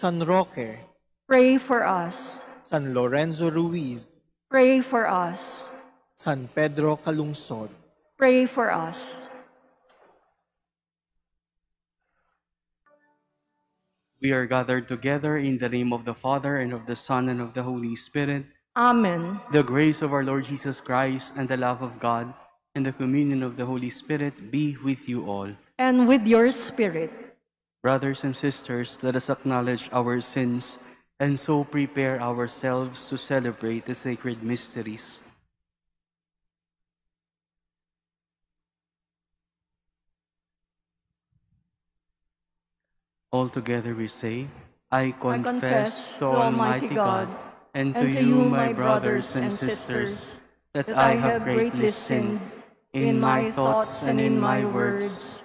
San Roque, Pray for us. San Lorenzo Ruiz, Pray for us. San Pedro Calungsod, Pray for us. We are gathered together in the name of the Father, and of the Son, and of the Holy Spirit. Amen. The grace of our Lord Jesus Christ, and the love of God, and the communion of the Holy Spirit be with you all. And with your spirit. Brothers and sisters, let us acknowledge our sins, and so prepare ourselves to celebrate the sacred mysteries. All together we say, I confess to Almighty God and to you, my brothers and sisters, that I have greatly sinned in my thoughts and in my words,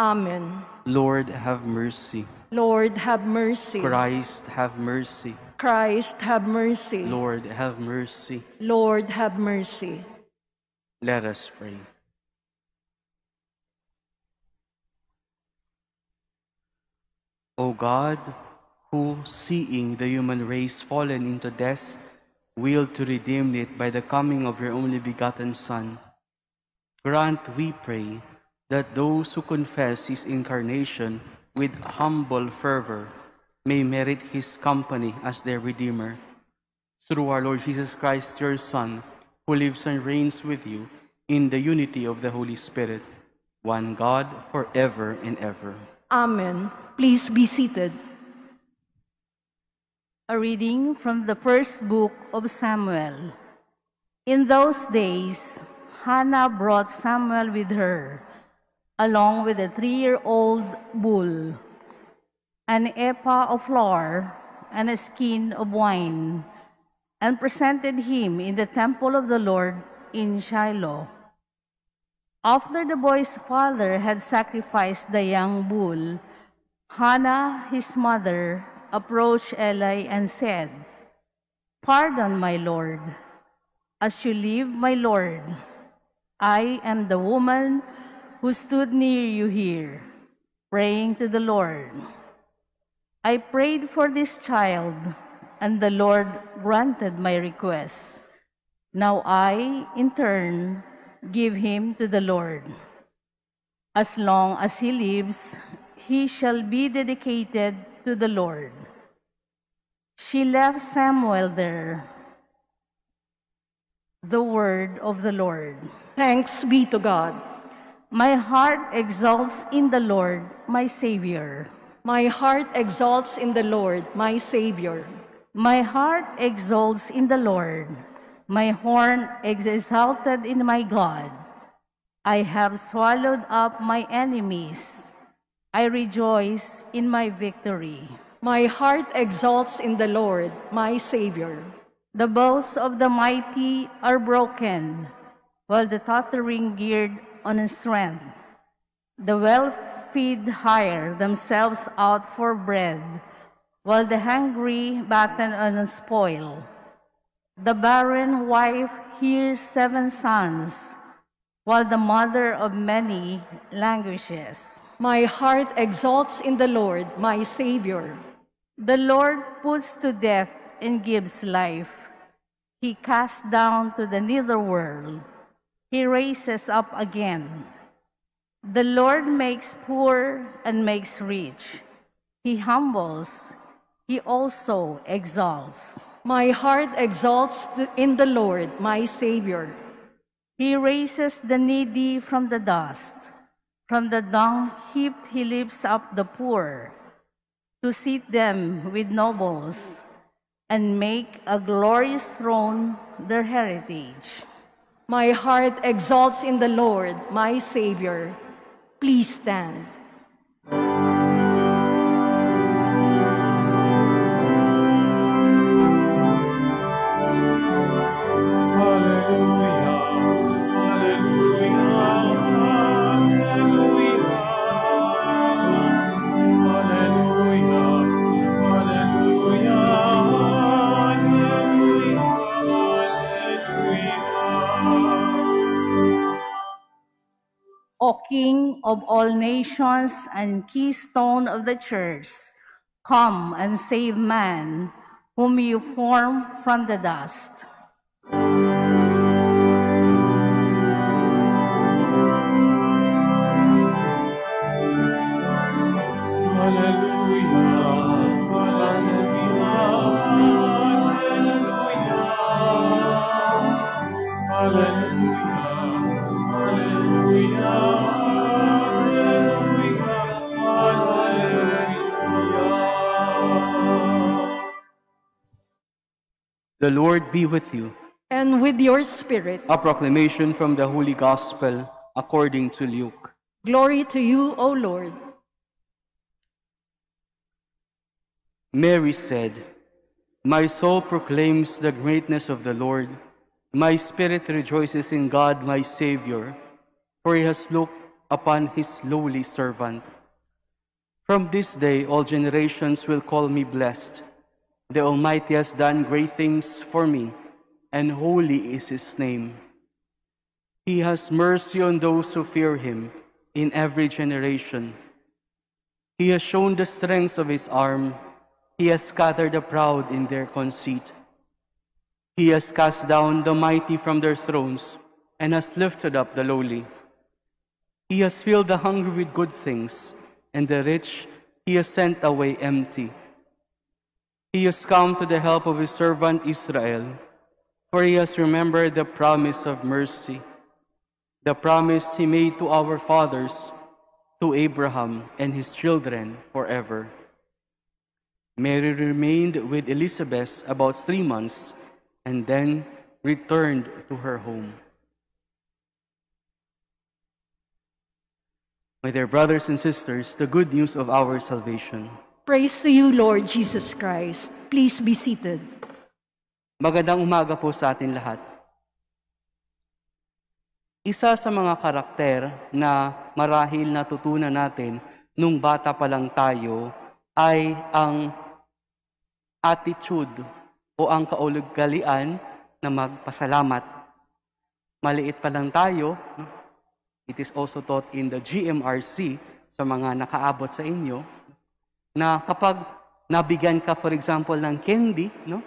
Amen. Lord, have mercy. Lord, have mercy. Christ, have mercy. Christ, have mercy. Lord, have mercy. Lord, have mercy. Let us pray. O God, who, seeing the human race fallen into death, willed to redeem it by the coming of your only begotten Son, grant, we pray, that those who confess his incarnation with humble fervor may merit his company as their Redeemer. Through our Lord Jesus Christ, your Son, who lives and reigns with you in the unity of the Holy Spirit, one God, forever and ever. Amen. Please be seated. A reading from the first book of Samuel. In those days, Hannah brought Samuel with her, along with a three-year-old bull, an ephah of flour, and a skin of wine. and presented him in the temple of the Lord in Shiloh. After the boy's father had sacrificed the young bull, Hannah, his mother, approached Eli and said, Pardon, my lord. As you live, my lord, I am the woman who stood near you here, praying to the Lord. I prayed for this child, and the Lord granted my request. Now I, in turn, give him to the Lord. As long as he lives, he shall be dedicated to the Lord. She left Samuel there. The word of the Lord. Thanks be to God. My heart exalts in the Lord, my Savior. My heart exalts in the Lord, my Savior. My heart exalts in the Lord. My horn is exalted in my God. I have swallowed up my enemies. I rejoice in my victory. My heart exalts in the Lord, my Savior. The bows of the mighty are broken, while the tottering geared on strength. The well-fed hire themselves out for bread, while the hungry batten on spoil. The barren wife hears seven sons, while the mother of many languishes. My heart exalts in the Lord, my Savior. The Lord puts to death and gives life. He casts down to the netherworld. He raises up again. The Lord makes poor and makes rich. He humbles. He also exalts. My heart exalts in the Lord, my Savior. He raises the needy from the dust. From the dung heap he lifts up the poor, to seat them with nobles and make a glorious throne their heritage. My heart exalts in the Lord, my Savior. Please stand. Of all nations and keystone of the church, come and save man, whom you form from the dust. The Lord be with you. And with your spirit. A proclamation from the Holy Gospel according to Luke. Glory to you, O Lord. Mary said, My soul proclaims the greatness of the Lord. My spirit rejoices in God, my Savior, for he has looked upon his lowly servant. From this day, all generations will call me blessed. The Almighty has done great things for me, and holy is his name. He has mercy on those who fear him in every generation. He has shown the strength of his arm. He has scattered the proud in their conceit. He has cast down the mighty from their thrones and has lifted up the lowly. He has filled the hungry with good things, and the rich he has sent away empty. He has come to the help of his servant Israel, for he has remembered the promise of mercy, the promise he made to our fathers, to Abraham and his children forever. Mary remained with Elizabeth about three months and then returned to her home. My dear brothers and sisters, the good news of our salvation. Praise to you, Lord Jesus Christ. Please be seated. Magandang umaga po sa atin lahat. Isa sa mga karakter na marahil natutunan natin nung bata pa lang tayo ay ang attitude o ang kaulugalian na magpasalamat. Maliit pa lang tayo, it is also taught in the GMRC sa mga nakaabot sa inyo, na kapag nabigyan ka, for example, ng candy, no?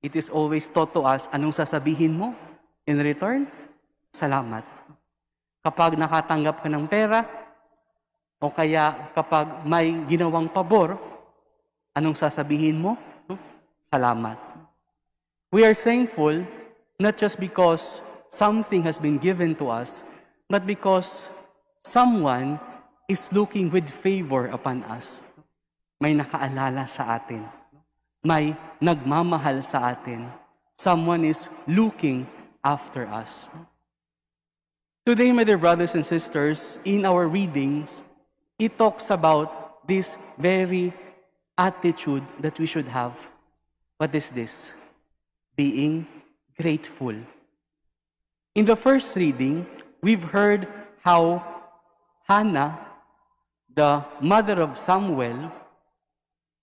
it is always taught to us, anong sasabihin mo in return? Salamat. Kapag nakatanggap ka ng pera, o kaya kapag may ginawang pabor, anong sasabihin mo? No? Salamat. We are thankful not just because something has been given to us, but because someone is looking with favor upon us. May nakaalala sa atin. May nagmamahal sa atin. Someone is looking after us. Today, my dear brothers and sisters, in our readings, it talks about this very attitude that we should have. What is this? Being grateful. In the first reading, we've heard how Hannah, the mother of Samuel,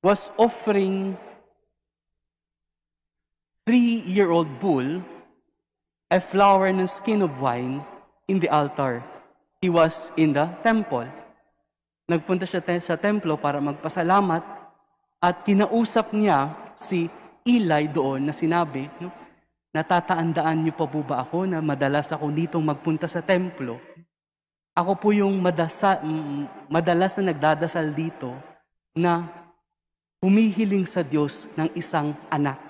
was offering three-year-old bull a flower and a skin of wine in the altar. He was in the temple. Nagpunta siya sa templo para magpasalamat at kinausap niya si Eli doon na sinabi, no, natataandaan niyo pa po ba ako na madalas ako ditong magpunta sa templo? Ako po yung madasa, madalas na nagdadasal dito na humihiling sa Diyos ng isang anak.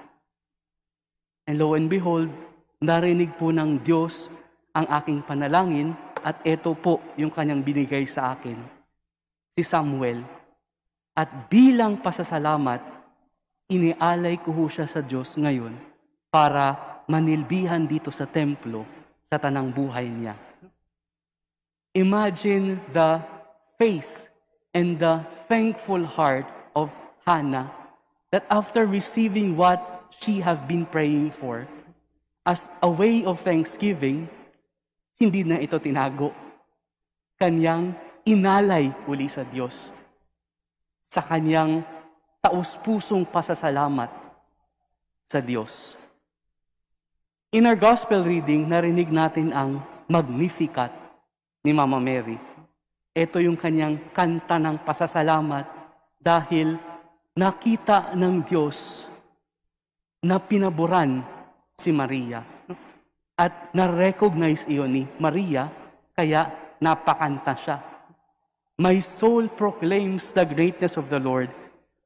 And lo and behold, narinig po ng Diyos ang aking panalangin at ito po yung kanyang binigay sa akin, si Samuel. At bilang pasasalamat, inialay ko siya sa Diyos ngayon para manilbihan dito sa templo sa tanang buhay niya. Imagine the faith and the thankful heart of Hannah that after receiving what she have been praying for, as a way of thanksgiving, hindi na ito tinago. Kanyang inalay uli sa Diyos sa kanyang taus-pusong pasasalamat sa Diyos. In our gospel reading, narinig natin ang Magnificat ni Mama Mary. Ito yung kanyang kanta ng pasasalamat dahil nakita ng Diyos na pinaboran si Maria. At na-recognize iyon ni Maria, kaya napakanta siya. My soul proclaims the greatness of the Lord.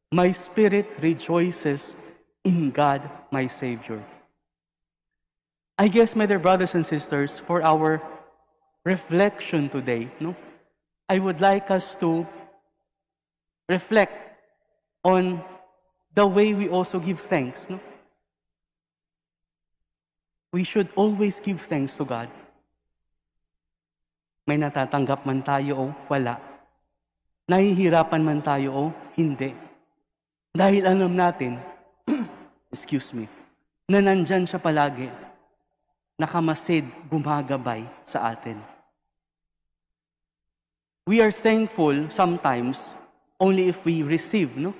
My spirit rejoices in God, my Savior. I guess, my dear brothers and sisters, for our reflection today, no, I would like us to reflect on the way we also give thanks. No? We should always give thanks to God. May natatanggap man tayo o wala. Nahihirapan man tayo o hindi. Dahil alam natin, excuse me, na nandyan siya palagi, nakamasid, gumagabay sa atin. We are thankful sometimes only if we receive, no?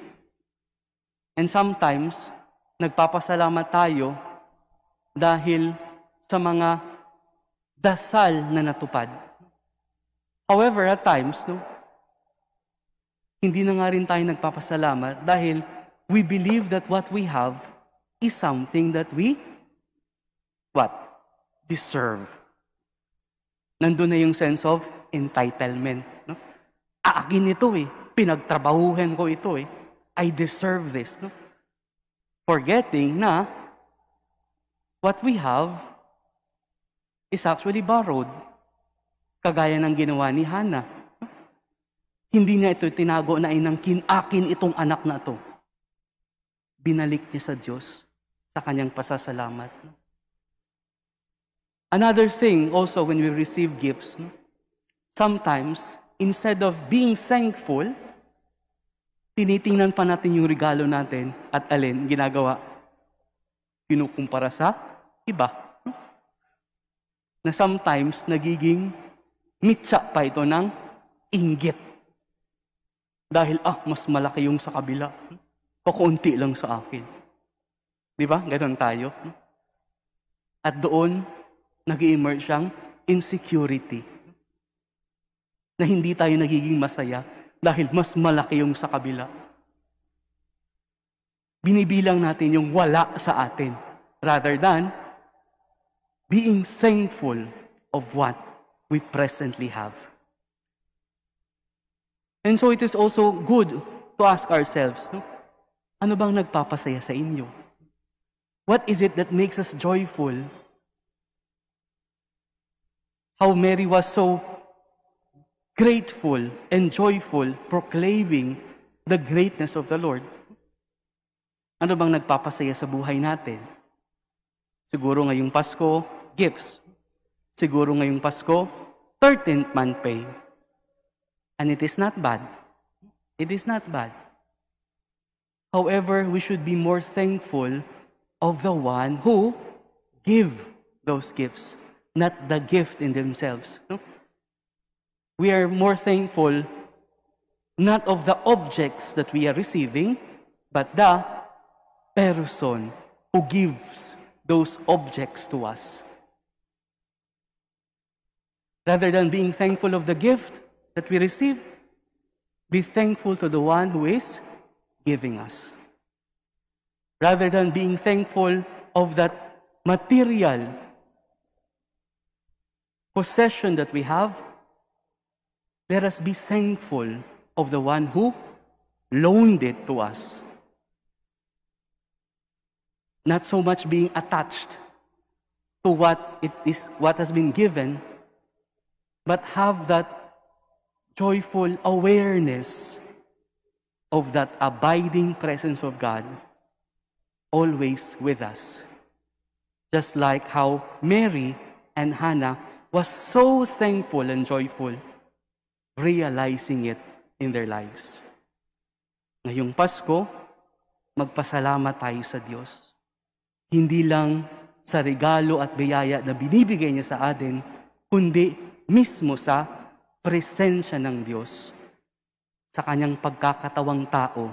And sometimes, nagpapasalamat tayo dahil sa mga dasal na natupad. However, at times, no, hindi na nga rin tayo nagpapasalamat dahil we believe that what we have is something that we, what? Deserve. Nandun na yung sense of entitlement. No? Aakin ito eh. Pinagtrabahuhan ko ito eh. I deserve this. No? Forgetting na what we have is actually borrowed. Kagaya ng ginawa ni Hannah. Hindi niya ito tinago na inang akin itong anak na to. Binalik niya sa Diyos sa kanyang pasasalamat. Another thing also when we receive gifts, sometimes instead of being thankful, tinitingnan pa natin yung regalo natin at alin ginagawa. kinukumpara sa iba. Na sometimes nagiging mitsa pa ito ng inggit. Dahil, ah, mas malaki yung sa kabila. Pakunti lang sa akin. Di ba? Ganon tayo. At doon, nag emerge siyang insecurity. Na hindi tayo nagiging masaya dahil mas malaki yung sa kabila. Binibilang natin yung wala sa atin rather than being thankful of what we presently have. And so it is also good to ask ourselves, no? ano bang nagpapasaya sa inyo? What is it that makes us joyful? How Mary was so grateful and joyful, proclaiming the greatness of the Lord. Ano bang nagpapasaya sa buhay natin? Siguro ngayong Pasko, gifts. Siguro ngayong Pasko, 13th month pay. And it is not bad. It is not bad. However, we should be more thankful of the one who give those gifts, not the gift in themselves. No? We are more thankful not of the objects that we are receiving, but the person who gives those objects to us. Rather than being thankful of the gift that we receive, be thankful to the one who is giving us. Rather than being thankful of that material possession that we have, let us be thankful of the one who loaned it to us. Not so much being attached to what it is what has been given, but have that joyful awareness of that abiding presence of God always with us. Just like how Mary and Hannah was so thankful and joyful, realizing it in their lives. Ngayong Pasko, magpasalamat tayo sa Diyos. Hindi lang sa regalo at biyaya na binibigay niya sa atin, kundi mismo sa presensya ng Diyos sa kanyang pagkakatawang tao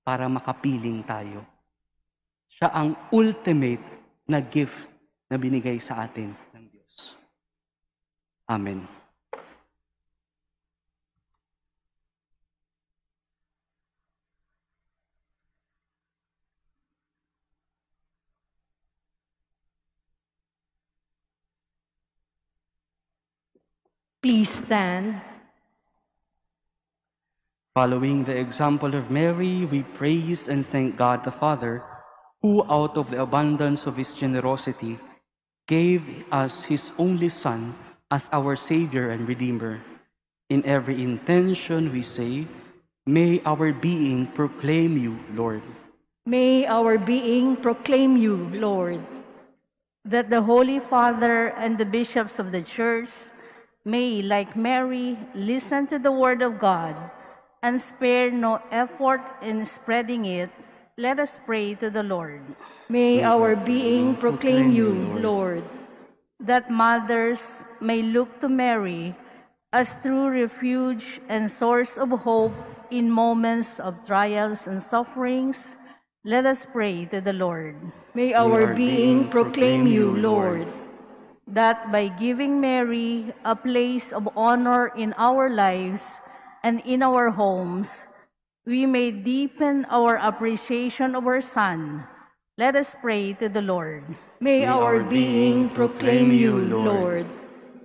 para makapiling tayo. Siya ang ultimate na gift na binigay sa atin ng Diyos. Amen. Please stand. Following the example of Mary, we praise and thank God the Father, who out of the abundance of his generosity gave us his only Son as our Savior and Redeemer. In every intention we say, May our being proclaim you, Lord. May our being proclaim you, Lord. that the Holy Father and the bishops of the church may, like Mary, listen to the word of God and spare no effort in spreading it, let us pray to the Lord. May our being proclaim you, Lord. That mothers may look to Mary as true refuge and source of hope in moments of trials and sufferings, let us pray to the Lord. May our being proclaim you, Lord. that by giving Mary a place of honor in our lives and in our homes, we may deepen our appreciation of our Son. Let us pray to the Lord. May our being proclaim you, Lord.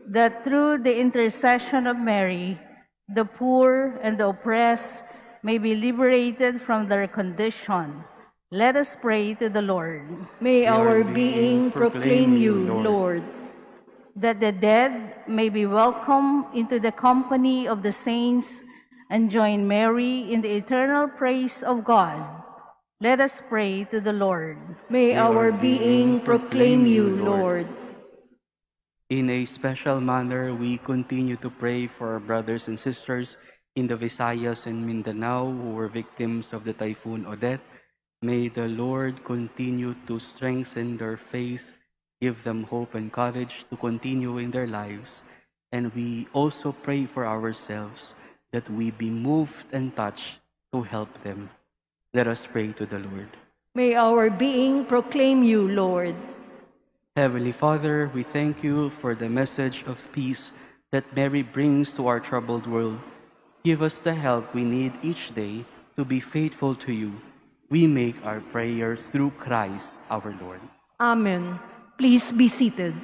That through the intercession of Mary, the poor and the oppressed may be liberated from their condition. Let us pray to the Lord. May our being proclaim you, Lord. that the dead may be welcomed into the company of the saints and join Mary in the eternal praise of God. Let us pray to the Lord. May our being proclaim you, Lord. In a special manner, we continue to pray for our brothers and sisters in the Visayas and Mindanao who were victims of the Typhoon Odette, May the Lord continue to strengthen their faith, give them hope and courage to continue in their lives. And we also pray for ourselves that we be moved and touched to help them. Let us pray to the Lord. May our being proclaim you, Lord. Heavenly Father, we thank you for the message of peace that Mary brings to our troubled world. Give us the help we need each day to be faithful to you. We make our prayer through Christ our Lord. Amen. Please be seated.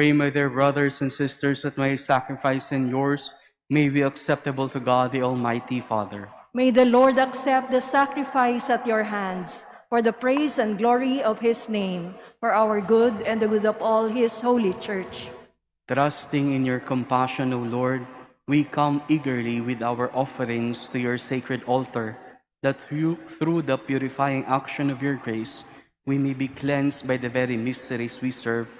Pray, my dear brothers and sisters, that my sacrifice and yours may be acceptable to God, the Almighty Father. May the Lord accept the sacrifice at your hands for the praise and glory of his name, for our good and the good of all his holy church. Trusting in your compassion, O Lord, we come eagerly with our offerings to your sacred altar, that through, through the purifying action of your grace, we may be cleansed by the very mysteries we serve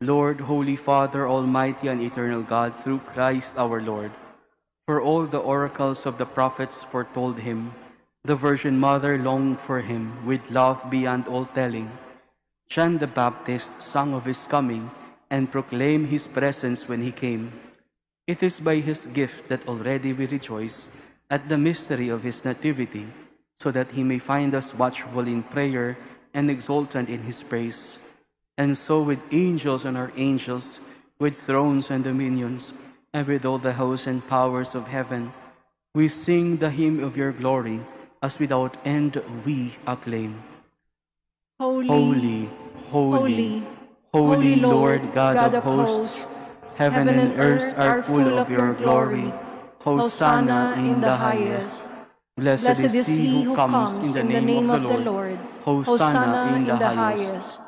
Lord, Holy Father, Almighty and eternal God, through Christ our Lord. For all the oracles of the prophets foretold him, the Virgin Mother longed for him with love beyond all telling. John the Baptist sang of his coming and proclaimed his presence when he came. It is by his gift that already we rejoice at the mystery of his nativity, so that he may find us watchful in prayer and exultant in his praise. And so with angels and archangels, with thrones and dominions, and with all the hosts and powers of heaven, we sing the hymn of your glory, as without end we acclaim. Holy, Holy, holy, holy, Lord God, of hosts, heaven and earth are full of your glory. Hosanna in the highest. Blessed is he who comes in the name of the Lord. Hosanna in the highest.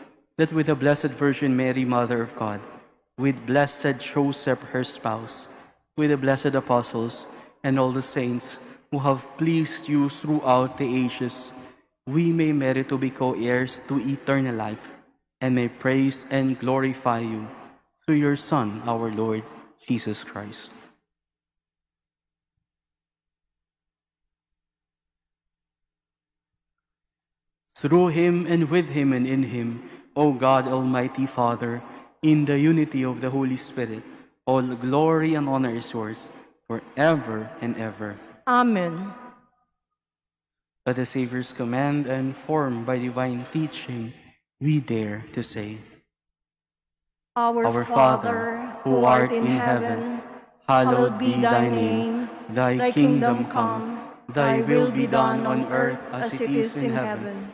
that with the Blessed Virgin Mary, Mother of God, with blessed Joseph, her spouse, with the blessed apostles, and all the saints, who have pleased you throughout the ages, we may merit to be co-heirs to eternal life, and may praise and glorify you through your Son, our Lord, Jesus Christ. Through him and with him and in him, O God, Almighty Father, in the unity of the Holy Spirit, all glory and honor is yours forever and ever. Amen. By the Savior's command and formed by divine teaching, we dare to say, Our, Our Father, who art in heaven, hallowed be thy name. Thy kingdom come, thy will be done on earth as it is in heaven.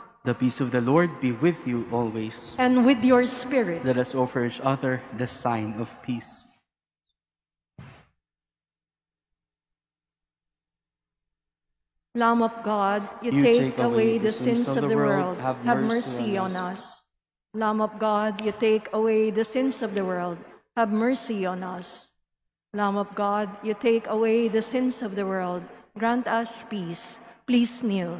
The peace of the Lord be with you always. And with your spirit. Let us offer each other the sign of peace. Lamb of God, you, you take, take, away the sins of the world, have, have mercy, mercy on us. Lamb of God, you take away the sins of the world, have mercy on us. Lamb of God, you take away the sins of the world, grant us peace. Please kneel.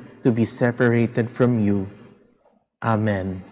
to be separated from you. Amen.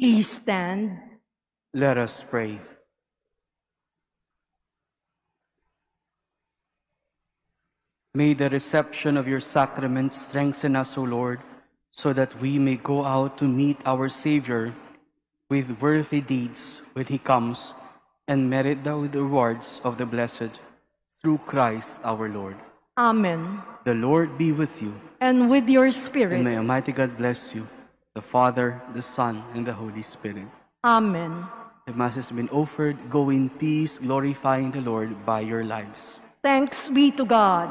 Please stand. Let us pray. May the reception of your sacrament strengthen us, O Lord, so that we may go out to meet our Savior with worthy deeds when he comes and merit the rewards of the blessed through Christ our Lord. Amen. The Lord be with you. And with your spirit. And may Almighty God bless you the Father, the Son, and the Holy Spirit. Amen. The Mass has been offered. Go in peace, glorifying the Lord by your lives. Thanks be to God.